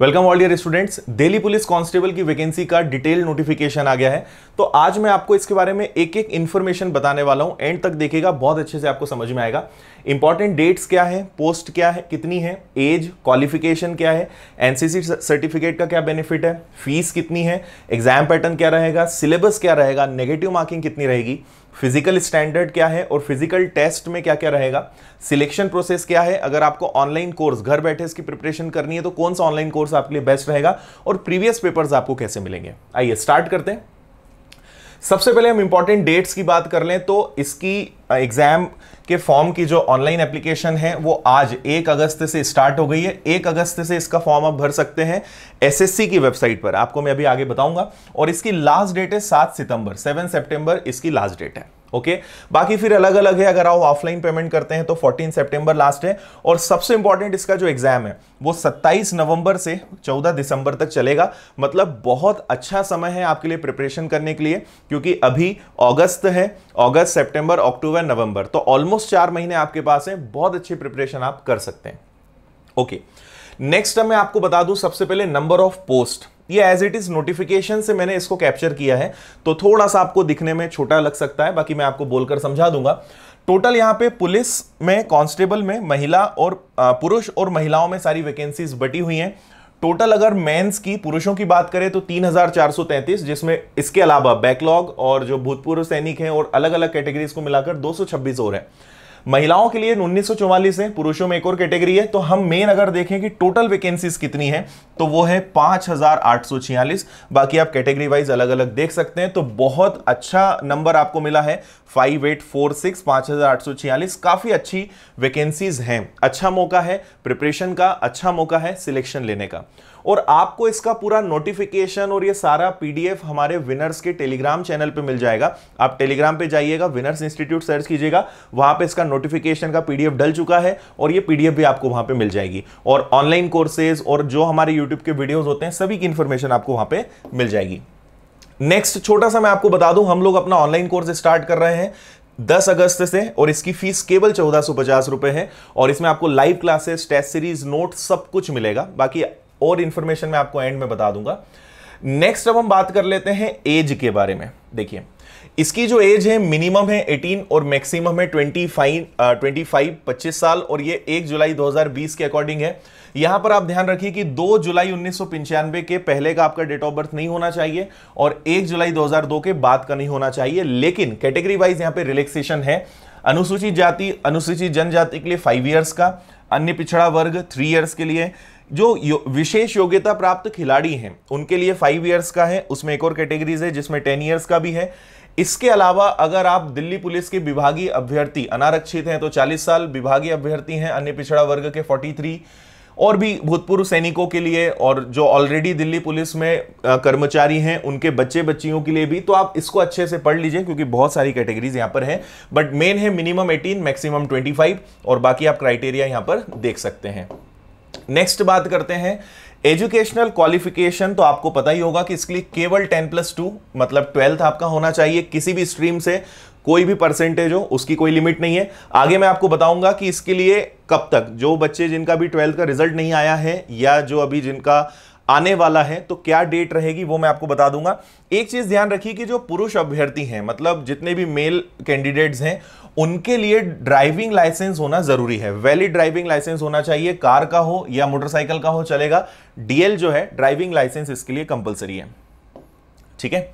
Welcome all dear students Delhi police constable की vacancy का detail notification आ गया है। तो आज मैं आपको इसके बारे में एक एक इन्फॉर्मेशन बताने वाला हूँ। एंड तक देखेगा बहुत अच्छे से आपको समझ में आएगा। इंपॉर्टेंट डेट्स क्या है? पोस्ट क्या है? कितनी है? एज क्वालिफिकेशन क्या है? एनसीसी सर्टिफिकेट का क्या बेनिफिट है? फ़ीस कितनी है? एग्ज़ाम पैटर्न क्या रहेगा? सिलेबस क्या रहेगा? नेगेटिव मार्किंग कितनी रहेगी? फ़िज़िकल स्टैंडर्ड क्या है और फ़िज़िकल टेस्ट में क्या क्या रहेगा? सिलेक्शन प्रोसेस क्या है? अगर आपको ऑनलाइन कोर्स घर बैठे इसकी प्रिपरेशन करनी है तो कौन सा ऑनलाइन कोर्स आपके लिए बेस्ट रहेगा? और प्रीवियस पेपर्स आपको कैसे मिलेंगे? आइए स्टार्ट करते हैं। सबसे पहले हम इंपॉर्टेंट डेट्स की बात कर लें तो इसकी एग्ज़ाम के फॉर्म की जो ऑनलाइन एप्लीकेशन है, वो आज एक अगस्त से स्टार्ट हो गई है। एक अगस्त से इसका फॉर्म आप भर सकते हैं एसएससी की वेबसाइट पर। आपको मैं अभी आगे बताऊँगा। और इसकी लास्ट डेट है सात सितंबर सेवन सितंबर इसकी लास्ट डेट है। ओके बाकी फिर अलग अलग है, अगर आप ऑफलाइन पेमेंट करते हैं तो 14 सितंबर लास्ट है। और सबसे इंपॉर्टेंट इसका जो एग्ज़ाम है, वो 27 नवंबर से 14 दिसंबर तक चलेगा। मतलब बहुत अच्छा समय है आपके लिए प्रिपरेशन करने के लिए, क्योंकि अभी अगस्त है, अगस्त सितंबर अक्टूबर नवंबर तो ऑलमोस्ट चार महीने आपके पास है, बहुत अच्छी प्रिपरेशन आप कर सकते हैं। ओके नेक्स्ट मैं आपको बता दूँ, सबसे पहले नंबर ऑफ़ पोस्ट ये एज इट इज़ नोटिफिकेशन से मैंने इसको कैप्चर किया है। तो थोड़ा सा आपको दिखने में छोटा लग सकता है, बाकी मैं आपको बोलकर समझा दूँगा। टोटल यहाँ पे पुलिस में कांस्टेबल में, महिला और पुरुष और महिलाओं में सारी वैकेंसीज बटी हुई हैं। टोटल अगर मेंस की, पुरुषों की बात करें तो 3433 जिसमें इसके अलावा बैकलॉग और जो भूतपूर्व सैनिक हैं और अलग अलग कैटेगरीज को मिलाकर 226 और है। महिलाओं के लिए उन्नीस सौ चौवालीस है पुरुषों में एक और कैटेगरी है तो हम मेन अगर देखें कि टोटल वैकेंसीज कितनी है तो वो है पाँच बाकी आप कैटेगरी वाइज अलग अलग देख सकते हैं तो बहुत अच्छा नंबर आपको मिला है। फाइव एट फोर सिक्स पाँच हज़ार आठ सौ छियालीस काफ़ी अच्छी वैकेंसीज हैं। अच्छा मौका है प्रिपरेशन का अच्छा मौका है सिलेक्शन लेने का। और आपको इसका पूरा नोटिफिकेशन और ये सारा पीडीएफ हमारे विनर्स के टेलीग्राम चैनल पे मिल जाएगा। आप टेलीग्राम पे जाइएगा विनर्स इंस्टीट्यूट सर्च कीजिएगा, वहाँ पे इसका नोटिफिकेशन का पीडीएफ डल चुका है और ये पीडीएफ भी आपको वहाँ पे मिल जाएगी। और ऑनलाइन कोर्सेज और जो हमारे यूट्यूब के वीडियोज़ होते हैं, सभी की इंफॉर्मेशन आपको वहाँ पर मिल जाएगी। नेक्स्ट छोटा सा मैं आपको बता दूँ, हम लोग अपना ऑनलाइन कोर्स स्टार्ट कर रहे हैं 10 अगस्त से, और इसकी फ़ीस केवल चौदह सौ पचास रुपए है, और इसमें आपको live classes test series note सब कुछ मिलेगा। बाकी और इंफॉर्मेशन मैं आपको एंड में बता दूँगा। नेक्स्ट अब हम बात कर लेते हैं एज के बारे में। देखिए इसकी जो एज है मिनिमम है 18 और मैक्सिमम है 25 25 25 साल और ये 1 जुलाई 2020 के अकॉर्डिंग है। यहाँ पर आप ध्यान रखिए कि 2 जुलाई उन्नीस सौ पंचानवे के पहले का आपका डेट ऑफ़ बर्थ नहीं होना चाहिए और 1 जुलाई 2002 के बाद का नहीं होना चाहिए। लेकिन कैटेगरी वाइज यहाँ पे रिलैक्सेशन है। अनुसूचित जाति अनुसूचित जनजाति के लिए फाइव ईयर्स का अन्य पिछड़ा वर्ग थ्री ईयर्स के लिए। जो यो, विशेष योग्यता प्राप्त खिलाड़ी हैं उनके लिए फाइव ईयर्स का है उसमें एक और कैटेगरीज है जिसमें टेन ईयर्स का भी है। इसके अलावा अगर आप दिल्ली पुलिस के विभागीय अभ्यर्थी अनारक्षित हैं तो 40 साल विभागीय अभ्यर्थी हैं, अन्य पिछड़ा वर्ग के 43 और भी भूतपूर्व सैनिकों के लिए और जो ऑलरेडी दिल्ली पुलिस में कर्मचारी हैं, उनके बच्चे बच्चियों के लिए भी तो आप इसको अच्छे से पढ़ लीजिए, क्योंकि बहुत सारी कैटेगरीज यहाँ पर है। बट मेन है मिनिमम 18 मैक्सिमम 25 और बाकी आप क्राइटेरिया यहाँ पर देख सकते हैं। नेक्स्ट बात करते हैं एजुकेशनल क्वालिफिकेशन तो आपको पता ही होगा कि इसके लिए केवल टेन प्लस टू मतलब ट्वेल्थ आपका होना चाहिए। किसी भी स्ट्रीम से कोई भी परसेंटेज हो, उसकी कोई लिमिट नहीं है। आगे मैं आपको बताऊँगा कि इसके लिए कब तक, जो बच्चे जिनका भी ट्वेल्थ का रिज़ल्ट नहीं आया है, या जो अभी जिनका आने वाला है तो क्या डेट रहेगी वो मैं आपको बता दूँगा। एक चीज़ ध्यान रखिए कि जो पुरुष अभ्यर्थी हैं मतलब जितने भी मेल कैंडिडेट्स हैं, उनके लिए ड्राइविंग लाइसेंस होना ज़रूरी है। वैलिड ड्राइविंग लाइसेंस होना चाहिए, कार का हो या मोटरसाइकिल का हो, चलेगा। डीएल जो है ड्राइविंग लाइसेंस इसके लिए कंपलसरी है। ठीक है?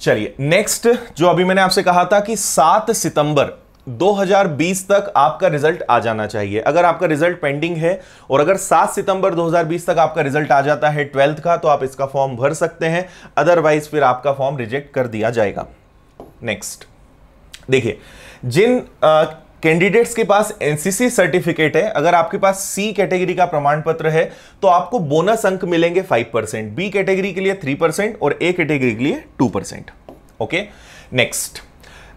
चलिए नेक्स्ट जो अभी मैंने आपसे कहा था कि सात सितंबर 2020 तक आपका रिज़ल्ट आ जाना चाहिए। अगर आपका रिज़ल्ट पेंडिंग है और अगर 7 सितंबर 2020 तक आपका रिज़ल्ट आ जाता है ट्वेल्थ का तो आप इसका फॉर्म भर सकते हैं। अदरवाइज़ फिर आपका फॉर्म रिजेक्ट कर दिया जाएगा। नेक्स्ट। देखिए, जिन कैंडिडेट्स के पास एनसीसी सर्टिफिकेट है, अगर आपके पास सी कैटेगरी का प्रमाण पत्र है तो आपको बोनस अंक मिलेंगे फाइव परसेंट बी कैटेगरी के लिए थ्री परसेंट और ए कैटेगरी के लिए टू परसेंट ओके नेक्स्ट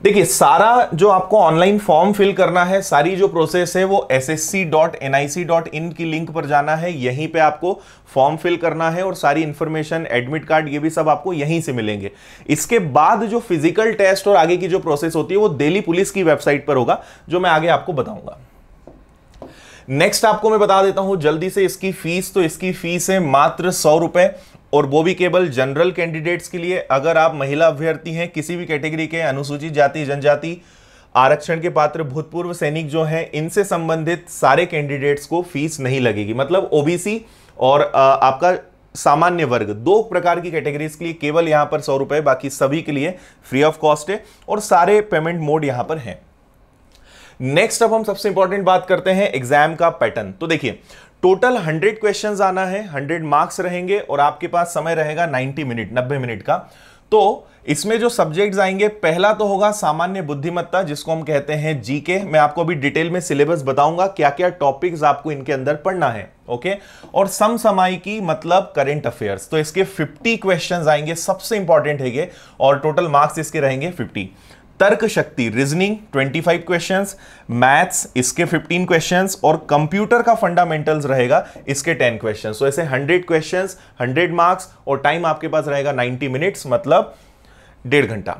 देखिए, सारा जो आपको ऑनलाइन फॉर्म फिल करना है, सारी जो प्रोसेस है, वो S S C dot N I C dot in की लिंक पर जाना है। यहीं पे आपको फॉर्म फिल करना है और सारी इंफॉर्मेशन एडमिट कार्ड ये भी सब आपको यहीं से मिलेंगे। इसके बाद जो फ़िज़िकल टेस्ट और आगे की जो प्रोसेस होती है, वो दिल्ली पुलिस की वेबसाइट पर होगा, जो मैं आगे आपको बताऊँगा। नेक्स्ट आपको मैं बता देता हूँ, जल्दी से इसकी फ़ीस तो इसकी फ़ीस है मात्र सौ रुपए। और वो भी केवल जनरल कैंडिडेट्स के लिए, अगर आप महिला अभ्यर्थी हैं किसी भी कैटेगरी के, अनुसूचित जाति, जनजाति, आरक्षण के पात्र, भूतपूर्व सैनिक जो हैं, इनसे संबंधित सारे कैंडिडेट्स को फ़ीस नहीं लगेगी। मतलब ओबीसी और आपका सामान्य वर्ग, दो प्रकार की कैटेगरीज के लिए केवल यहाँ पर सौ रुपए, बाकी सभी के लिए फ्री ऑफ़ कॉस्ट है और सारे पेमेंट मोड यहाँ पर हैं। नेक्स्ट अब हम सबसे इंपॉर्टेंट बात करते हैं एग्ज़ाम का पैटर्न तो देखिए टोटल 100 क्वेश्चंस आना है 100 मार्क्स रहेंगे और आपके पास समय रहेगा 90 मिनट 90 मिनट का। तो इसमें जो सब्जेक्ट्स आएँगे, पहला तो होगा सामान्य बुद्धिमत्ता, जिसको हम कहते हैं जीके। मैं आपको अभी डिटेल में सिलेबस बताऊँगा क्या क्या टॉपिक्स आपको इनके अंदर पढ़ना है, ओके? और की मतलब करंट अफेयर्स। तो इसके 50 क्वेश्चंस आएँगे, सबसे इंपॉर्टेंट है ये, और टोटल मार्क्स इसके रहेंगे 50 तर्क शक्ति रीजनिंग 25 क्वेश्चंस मैथ्स इसके 15 क्वेश्चंस और कंप्यूटर का फंडामेंटल्स रहेगा, इसके 10 क्वेश्चंस तो ऐसे 100 क्वेश्चंस 100 मार्क्स और टाइम आपके पास रहेगा 90 मिनट्स मतलब डेढ़ घंटा।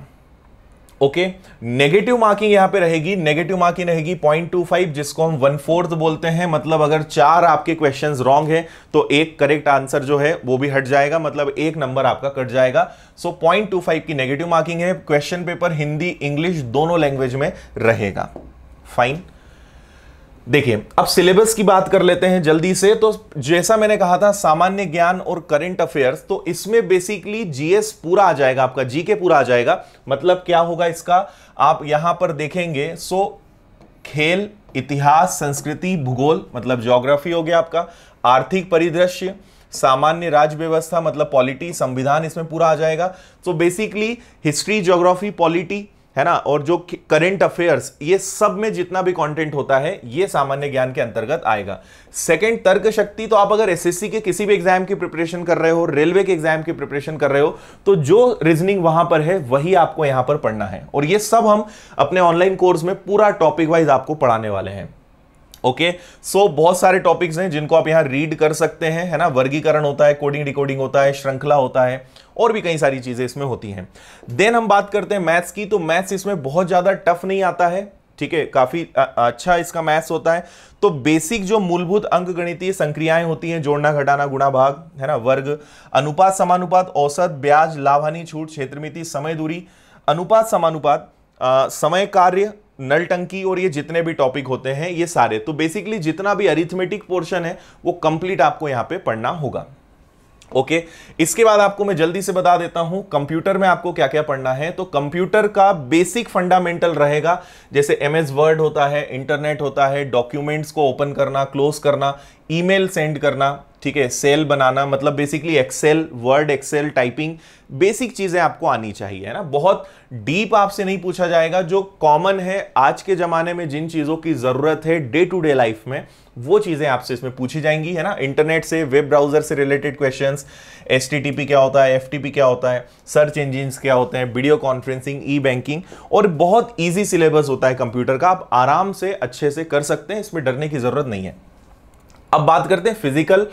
ओके? नेगेटिव मार्किंग यहाँ पे रहेगी नेगेटिव मार्किंग रहेगी पॉइंट टू फाइव जिसको हम वन फोर्थ बोलते हैं। मतलब अगर चार आपके क्वेश्चंस रॉन्ग है तो एक करेक्ट आंसर जो है, वो भी हट जाएगा। मतलब एक नंबर आपका कट जाएगा। सो टू फाइव की नेगेटिव मार्किंग है। क्वेश्चन पेपर हिंदी इंग्लिश दोनों लैंग्वेज में रहेगा। फाइन देखिए, अब सिलेबस की बात कर लेते हैं जल्दी से। तो जैसा मैंने कहा था, सामान्य ज्ञान और करंट अफेयर्स तो इसमें बेसिकली जीएस पूरा आ जाएगा, आपका जीके पूरा आ जाएगा। मतलब क्या होगा इसका? आप यहाँ पर देखेंगे सो खेल, इतिहास, संस्कृति, भूगोल मतलब ज्योग्राफी हो गया आपका। आर्थिक परिदृश्य, सामान्य राज्य व्यवस्था मतलब पॉलिटी संविधान, इसमें पूरा आ जाएगा। तो बेसिकली हिस्ट्री ज्योग्राफी पॉलिटी है ना? और जो करंट अफेयर्स ये सब में जितना भी कंटेंट होता है, ये सामान्य ज्ञान के अंतर्गत आएगा। सेकंड तर्क शक्ति तो आप अगर एसएससी के किसी भी एग्ज़ाम की प्रिपरेशन कर रहे हो रेलवे के एग्ज़ाम की प्रिपरेशन कर रहे हो तो जो रीजनिंग वहाँ पर है, वही आपको यहाँ पर पढ़ना है। और ये सब हम अपने ऑनलाइन कोर्स में पूरा टॉपिक वाइज आपको पढ़ाने वाले हैं। ओके सो बहुत सारे टॉपिक्स हैं जिनको आप यहाँ रीड कर सकते हैं, है ना? वर्गीकरण होता है कोडिंग डिकोडिंग होता है, श्रृंखला होता है, और भी कई सारी चीज़ें इसमें होती हैं। देन हम बात करते हैं मैथ्स की तो मैथ्स इसमें बहुत ज़्यादा टफ नहीं आता है, ठीक है? काफ़ी अच्छा इसका मैथ्स होता है। तो बेसिक जो मूलभूत अंक गणितीय संक्रियाएँ होती हैं, जोड़ना, घटाना, गुणा, भाग, है ना? वर्ग, अनुपात, समानुपात, औसत, ब्याज लाभानी छूट, क्षेत्रमिति, समय, दूरी, अनुपात, समानुपात समय, कार्य नल टंकी और ये जितने भी टॉपिक होते हैं, ये सारे। तो बेसिकली जितना भी अरिथमेटिक पोर्शन है, वो कंप्लीट आपको यहाँ पे पढ़ना होगा। Okay okay. इसके बाद आपको मैं जल्दी से बता देता हूँ कंप्यूटर में आपको क्या क्या पढ़ना है। तो कंप्यूटर का बेसिक फंडामेंटल रहेगा। जैसे एम एस वर्ड होता है इंटरनेट होता है डॉक्यूमेंट्स को ओपन करना क्लोज करना ईमेल सेंड करना ठीक है सेल बनाना मतलब basically excel word excel typing basic चीज़ें आपको आनी चाहिए, है ना? बहुत डीप आपसे नहीं पूछा जाएगा, जो कॉमन है आज के जमाने में जिन चीज़ों की ज़रूरत है डे टू डे लाइफ में, वो चीज़ें आपसे इसमें पूछी जाएँगी, है ना? इंटरनेट से वेब ब्राउज़र से रिलेटेड क्वेश्चंस एस क्या होता है एफटीपी क्या होता है सर्च इंजिन क्या होते हैं वीडियो कॉन्फ्रेंसिंग ई बैंकिंग और बहुत ईजी सिलेबस होता है कंप्यूटर का, आप आराम से अच्छे से कर सकते हैं, इसमें डरने की ज़रूरत नहीं है। अब बात करते हैं फ़िज़िकल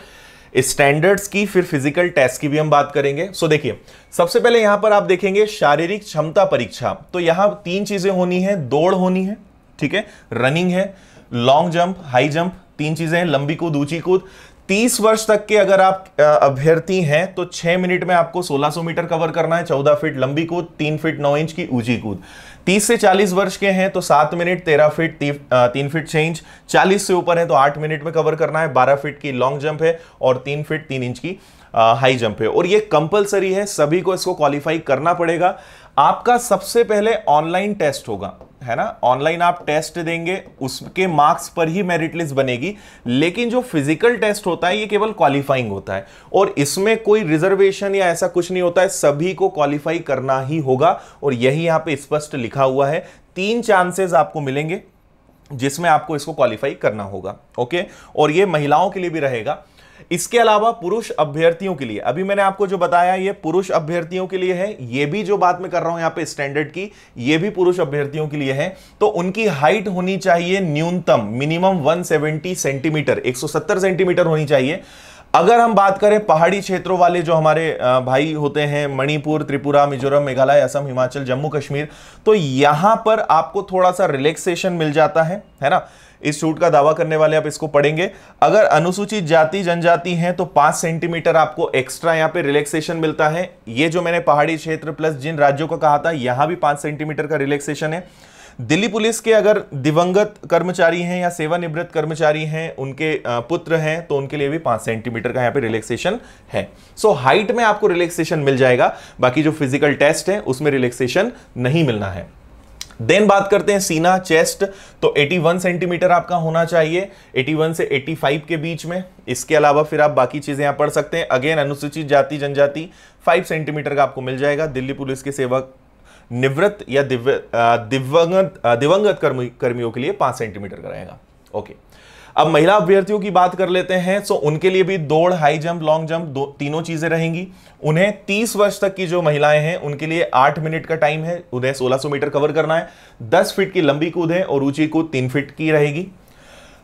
स्टैंडर्ड्स की, फिर फ़िज़िकल टेस्ट की भी हम बात करेंगे। सो देखिए, सबसे पहले यहाँ पर आप देखेंगे शारीरिक क्षमता परीक्षा। तो यहाँ तीन चीज़ें होनी है, दौड़ होनी है, ठीक है? रनिंग है लॉन्ग जंप हाई जंप तीन चीज़ें हैं, लंबी कूद, ऊँची कूद। तीस वर्ष तक के अगर आप अभ्यर्थी हैं तो छह मिनट में आपको 1600 मीटर कवर करना है 14 फीट लंबी कूद, तीन फीट नौ इंच की ऊँची कूद। 30 से 40 वर्ष के हैं तो सात मिनट 13 फीट तीन फीट छह इंच। 40 से ऊपर है तो आठ मिनट में कवर करना है। 12 फीट की लॉन्ग जंप है और तीन फीट, तीन इंच की हाई जंप है। और ये कंपलसरी है, सभी को इसको क्वालिफाई करना पड़ेगा। आपका सबसे पहले ऑनलाइन टेस्ट होगा। है ना? ऑनलाइन आप टेस्ट देंगे, उसके मार्क्स पर ही मेरिट लिस्ट बनेगी, लेकिन जो फ़िज़िकल टेस्ट होता है, ये केवल क्वालिफाइंग होता है। और इसमें कोई रिजर्वेशन या ऐसा कुछ नहीं होता है, सभी को क्वालिफाई करना ही होगा, और यही यहाँ पे स्पष्ट लिखा हुआ है। तीन चांसेस आपको मिलेंगे, जिसमें आपको इसको क्वालिफाई करना होगा ओके और ये महिलाओं के लिए भी रहेगा। इसके अलावा पुरुष अभ्यर्थियों के लिए, अभी मैंने आपको जो बताया, ये पुरुष अभ्यर्थियों के लिए है, ये भी जो बात मैं कर रहा हूँ यहाँ पे स्टैंडर्ड की, ये भी पुरुष अभ्यर्थियों के लिए है तो उनकी हाइट होनी चाहिए न्यूनतम मिनिमम 170 सेंटीमीटर 170 सेंटीमीटर होनी चाहिए। अगर हम बात करें पहाड़ी क्षेत्रों वाले जो हमारे भाई होते हैं, मणिपुर, त्रिपुरा, मिजोरम, मेघालय, असम, हिमाचल, जम्मू, कश्मीर तो यहाँ पर आपको थोड़ा सा रिलैक्सेशन मिल जाता है है ना? इस छूट का दावा करने वाले आप इसको पढ़ेंगे। अगर अनुसूचित जाति जनजाति हैं तो पाँच सेंटीमीटर आपको एक्स्ट्रा यहाँ पे रिलैक्सेशन मिलता है। ये जो मैंने पहाड़ी क्षेत्र प्लस जिन राज्यों का कहा था यहाँ भी पाँच सेंटीमीटर का रिलैक्सेशन है। दिल्ली पुलिस के अगर दिवंगत कर्मचारी हैं या सेवानिवृत्त कर्मचारी हैं उनके पुत्र हैं तो उनके लिए भी पाँच सेंटीमीटर का यहाँ पे रिलैक्सेशन है। सो so, हाइट में आपको रिलैक्सेशन मिल जाएगा। बाकी जो फ़िज़िकल टेस्ट है उसमें रिलैक्सेशन नहीं मिलना है। देन बात करते हैं सीना चेस्ट तो 81 सेंटीमीटर आपका होना चाहिए 81 से 85 के बीच में। इसके अलावा फिर आप बाकी चीज़ें यहाँ पढ़ सकते हैं। अगेन अनुसूचित जाति, जनजाति 5 सेंटीमीटर का आपको मिल जाएगा। दिल्ली पुलिस के सेवक निवृत्त या दिव्य दिवंगत दिवंगत कर्मी, कर्मियों के लिए पाँच सेंटीमीटर का रहेगा। ओके अब महिला अभ्यर्थियों की बात कर लेते हैं सो उनके लिए भी दौड़ हाई जंप लॉन्ग जंप दो, तीनों चीज़ें रहेंगी। उन्हें 30 वर्ष तक की जो महिलाएँ हैं, उनके लिए 8 मिनट का टाइम है, उन्हें 1600 मीटर कवर करना है। 10 फीट की लंबी कूद है और ऊँची कूद 3 फीट की रहेगी।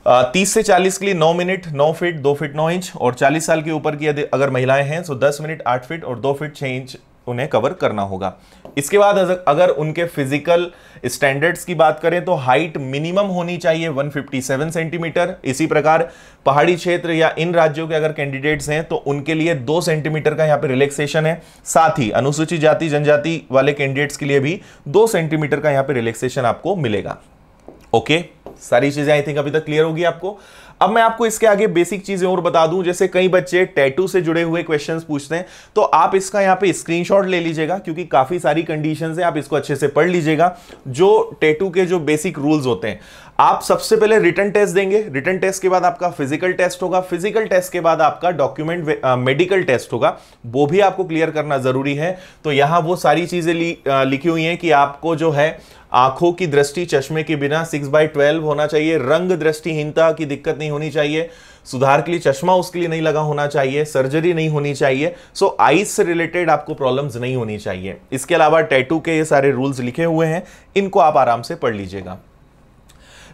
तीस से 40 के लिए 9 मिनट 9 फीट 2 फीट 9 इंच और 40 साल के ऊपर की अगर महिलाएँ हैं तो 10 मिनट 8 फीट और 2 फीट 6 इंच उन्हें कवर करना होगा। इसके बाद अगर उनके फ़िज़िकल स्टैंडर्ड्स की बात करें तो हाइट मिनिमम होनी चाहिए 157 सेंटीमीटर इसी प्रकार पहाड़ी क्षेत्र या इन राज्यों के अगर कैंडिडेट्स हैं तो उनके लिए दो सेंटीमीटर का यहाँ पे रिलैक्सेशन है। साथ ही अनुसूचित जाति, जनजाति वाले कैंडिडेट्स के लिए भी दो सेंटीमीटर का यहाँ पे रिलैक्सेशन आपको मिलेगा। ओके सारी चीज़ें आई थिंक अभी तक क्लियर होगी आपको। अब मैं आपको इसके आगे बेसिक चीज़ें और बता दूँ, जैसे कई बच्चे टैटू से जुड़े हुए क्वेश्चंस पूछते हैं तो आप इसका यहाँ पे स्क्रीनशॉट ले लीजिएगा, क्योंकि काफ़ी सारी कंडीशंस हैं, आप इसको अच्छे से पढ़ लीजिएगा। जो टैटू के जो बेसिक रूल्स होते हैं, आप सबसे पहले रिटर्न टेस्ट देंगे। रिटर्न टेस्ट के बाद आपका फ़िज़िकल टेस्ट होगा। फ़िज़िकल टेस्ट के बाद आपका डॉक्यूमेंट मेडिकल टेस्ट होगा। वो भी आपको क्लियर करना ज़रूरी है। तो यहाँ वो सारी चीज़ें लिखी हुई हैं कि आपको जो है आँखों की दृष्टि चश्मे के बिना सिक्स बाई ट्वेल्व होना चाहिए। रंग दृष्टिहीनता की दिक्कत नहीं होनी चाहिए। सुधार के लिए चश्मा उसके लिए नहीं लगा होना चाहिए। सर्जरी नहीं होनी चाहिए। सो आईज से रिलेटेड आपको प्रॉब्लम्स नहीं होनी चाहिए। इसके अलावा टैटू के ये सारे रूल्स लिखे हुए हैं। इनको आप आराम से पढ़ लीजिएगा।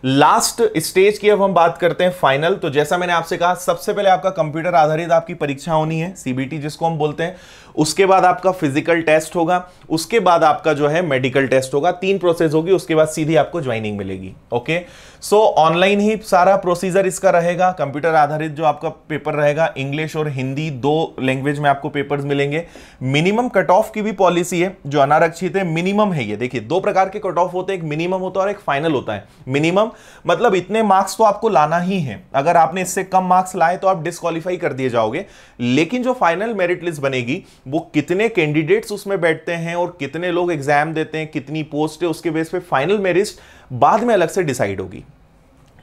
लास्ट स्टेज की अब हम बात करते हैं फाइनल। तो जैसा मैंने आपसे कहा, सबसे पहले आपका कंप्यूटर आधारित आपकी परीक्षा होनी है सीबीटी जिसको हम बोलते हैं। उसके बाद आपका फ़िज़िकल टेस्ट होगा, उसके बाद आपका जो है मेडिकल टेस्ट होगा। तीन प्रोसेस होगी, उसके बाद सीधी आपको ज्वाइनिंग मिलेगी ओके सो so, ऑनलाइन ही सारा प्रोसीजर इसका रहेगा कंप्यूटर आधारित जो आपका पेपर रहेगा इंग्लिश और हिंदी दो लैंग्वेज में आपको पेपर्स मिलेंगे। मिनिमम कट ऑफ़ की भी पॉलिसी है जो अनारक्षित है मिनिमम है ये। देखिए दो प्रकार के कट ऑफ़ होते हैं एक मिनिमम होता है और एक फाइनल होता है। मिनिमम मतलब इतने मार्क्स तो आपको लाना ही है। अगर आपने इससे कम मार्क्स लाए तो आप डिस्कालीफाई कर दिए जाओगे। लेकिन जो फाइनल मेरिट लिस्ट बनेगी वो कितने कैंडिडेट्स उसमें बैठते हैं और कितने लोग एग्ज़ाम देते हैं कितनी पोस्ट है उसके बेस पे फाइनल मेरिट बाद में अलग से डिसाइड होगी।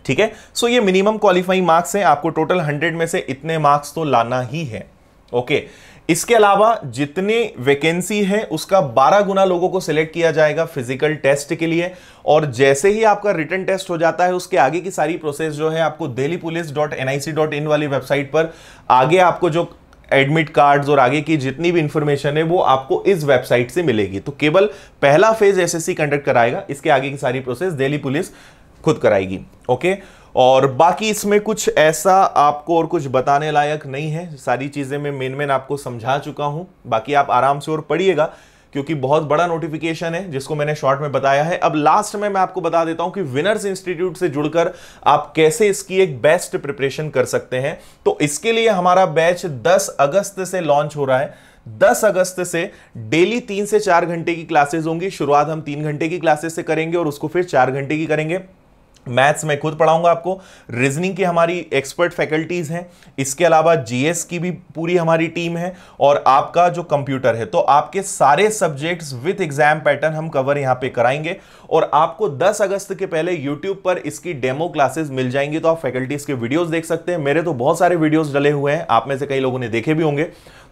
ठीक है? सो ये मिनिमम क्वालिफाइंग मार्क्स है। आपको टोटल हंड्रेड में से इतने मार्क्स तो लाना ही है। ओके इसके अलावा जितने वैकेंसी है, उसका 12 गुना लोगों को सिलेक्ट किया जाएगा फ़िज़िकल टेस्ट के लिए। और जैसे ही आपका रिटर्न टेस्ट हो जाता है, उसके आगे की सारी प्रोसेस जो है, आपको Delhi police dot N I C dot in वाली वेबसाइट पर आगे आपको जो एडमिट कार्ड्स और आगे की जितनी भी इंफॉर्मेशन है, वो आपको इस वेबसाइट से मिलेगी। तो केवल पहला फ़ेज़ एसएससी कंडक्ट कराएगा। इसके आगे की सारी प्रोसेस दिल्ली पुलिस खुद कराएगी, ओके? और बाकी इसमें कुछ ऐसा आपको और कुछ बताने लायक नहीं है। सारी चीज़ें मैं मेन मेन आपको समझा चुका हूँ। बाकी आप आराम से और पढ़िएगा, क्योंकि बहुत बड़ा नोटिफिकेशन है, जिसको मैंने शॉर्ट में बताया है। अब लास्ट में मैं आपको बता देता हूँ कि विनर्स इंस्टीट्यूट से जुड़कर आप कैसे इसकी एक बेस्ट प्रिपरेशन कर सकते हैं। तो इसके लिए हमारा बैच 10 अगस्त से लॉन्च हो रहा है। 10 अगस्त से डेली तीन से चार घंटे की क्लासेस होंगी। शुरुआत हम तीन घंटे की क्लासेस से करेंगे और उसको फिर चार घंटे की करेंगे। मैथ्स में खुद पढ़ाऊँगा आपको। रीजनिंग की हमारी एक्सपर्ट फैकल्टीज हैं। इसके अलावा जीएस की भी पूरी हमारी टीम है और आपका जो कंप्यूटर है तो आपके सारे सब्जेक्ट्स विथ एग्ज़ाम पैटर्न हम कवर यहाँ पे कराएँगे और आपको 10 अगस्त के पहले यूट्यूब पर इसकी डेमो क्लासेस मिल जाएँगी तो आप फैकल्टीज के वीडियोज़ देख सकते हैं। मेरे तो बहुत सारे वीडियोज़ डले हुए हैं, आप में से कई लोगों ने देखे भी होंगे।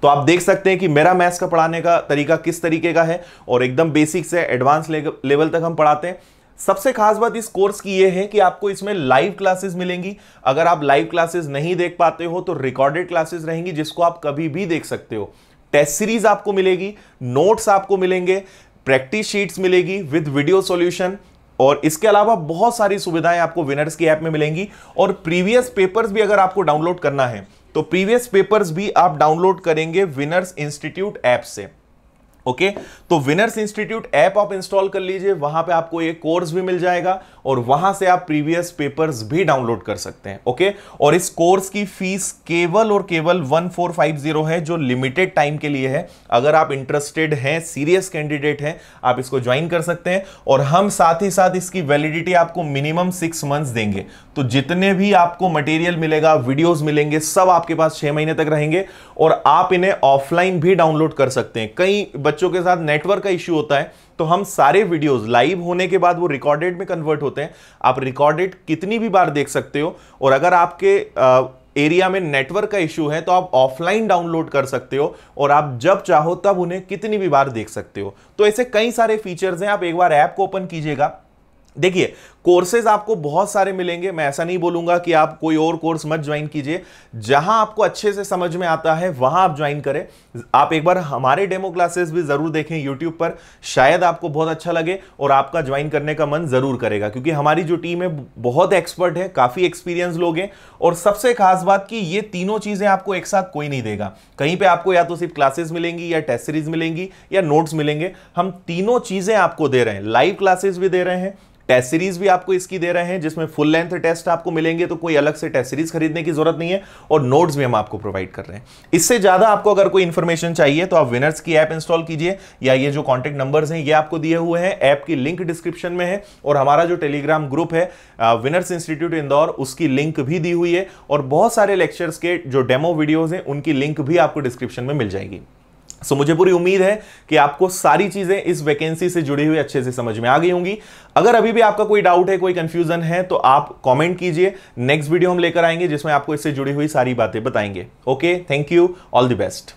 तो आप देख सकते हैं कि मेरा मैथ्स का पढ़ाने का तरीका किस तरीके का है और एकदम बेसिक से एडवांस लेवल तक हम पढ़ाते हैं। सबसे खास बात इस कोर्स की यह है कि आपको इसमें लाइव क्लासेस मिलेंगी। अगर आप लाइव क्लासेस नहीं देख पाते हो तो रिकॉर्डेड क्लासेस रहेंगी, जिसको आप कभी भी देख सकते हो। टेस्ट सीरीज़ आपको मिलेगी नोट्स आपको मिलेंगे प्रैक्टिस शीट्स मिलेगी विद वीडियो सॉल्यूशन और इसके अलावा बहुत सारी सुविधाएँ आपको विनर्स की ऐप में मिलेंगी। और प्रीवियस पेपर्स भी अगर आपको डाउनलोड करना है तो प्रीवियस पेपर्स भी आप डाउनलोड करेंगे विनर्स इंस्टीट्यूट ऐप से। Okay okay? तो विनर्स इंस्टीट्यूट ऐप आप इंस्टॉल कर लीजिए, वहाँ पे आपको एक कोर्स भी मिल जाएगा और वहाँ से आप प्रीवियस पेपर्स भी डाउनलोड कर सकते हैं, ओके okay? और इस कोर्स की फ़ीस केवल और केवल 1450 है, जो लिमिटेड टाइम के लिए है अगर आप इंटरेस्टेड हैं सीरियस कैंडिडेट हैं, आप इसको ज्वाइन कर सकते हैं और हम साथ ही साथ इसकी वैलिडिटी आपको मिनिमम सिक्स मंथ्स देंगे तो जितने भी आपको मटेरियल मिलेगा वीडियोस मिलेंगे, सब आपके पास छह महीने तक रहेंगे और आप इन्हें ऑफलाइन भी डाउनलोड कर सकते हैं कई बच्चों के साथ नेटवर्क का इश्यू होता है तो हम सारे वीडियोस लाइव होने के बाद वो रिकॉर्डेड में कन्वर्ट होते हैं। आप रिकॉर्डेड कितनी भी बार देख सकते हो, और अगर आपके एरिया में नेटवर्क का इश्यू है तो आप ऑफलाइन डाउनलोड कर सकते हो, और आप जब चाहो तब उन्हें कितनी भी बार देख सकते हो। तो ऐसे कई सारे फीचर्स हैं, आप एक बार ऐप को ओपन कीजिएगा। देखिए कोर्सेज आपको बहुत सारे मिलेंगे। मैं ऐसा नहीं बोलूँगा कि आप कोई और कोर्स मत ज्वाइन कीजिए। जहाँ आपको अच्छे से समझ में आता है, वहाँ आप ज्वाइन करें। आप एक बार हमारे डेमो क्लासेस भी ज़रूर देखें यूट्यूब पर। शायद आपको बहुत अच्छा लगे और आपका ज्वाइन करने का मन ज़रूर करेगा, क्योंकि हमारी जो टीम है, बहुत एक्सपर्ट है, काफ़ी एक्सपीरियंस लोग हैं। और सबसे खास बात कि ये तीनों चीज़ें आपको एक साथ कोई नहीं देगा। कहीं पर आपको या तो सिर्फ़ क्लासेस मिलेंगी या टेस्ट सीरीज़ मिलेंगी या नोट्स मिलेंगे। हम तीनों चीज़ें आपको दे रहे हैं। लाइव क्लासेस भी दे रहे हैं टेस्ट सीरीज़ भी आपको इसकी दे रहे हैं, जिसमें फुल लेंथ टेस्ट आपको मिलेंगे तो कोई अलग से टेस्ट सीरीज़ खरीदने की ज़रूरत नहीं है और नोट्स भी हम आपको प्रोवाइड कर रहे हैं। इससे ज़्यादा आपको अगर कोई इंफॉर्मेशन चाहिए तो आप विनर्स की ऐप इंस्टॉल कीजिए, या ये जो कॉन्टेक्ट नंबर हैं, ये आपको दिए हुए हैं ऐप की लिंक डिस्क्रिप्शन में है, और हमारा जो टेलीग्राम ग्रुप है विनर्स इंस्टीट्यूट इंदौर उसकी लिंक भी दी हुई है, और बहुत सारे लेक्चर्स के जो डेमो वीडियोज़ हैं, उनकी लिंक भी आपको डिस्क्रिप्शन में मिल जाएगी। सो मुझे पूरी उम्मीद है कि आपको सारी चीज़ें इस वैकेंसी से जुड़ी हुई अच्छे से समझ में आ गई होंगी। अगर अभी भी आपका कोई डाउट है, कोई कंफ्यूजन है तो आप कमेंट कीजिए। नेक्स्ट वीडियो हम लेकर आएँगे, जिसमें आपको इससे जुड़ी हुई सारी बातें बताएँगे। Okay thank you all the best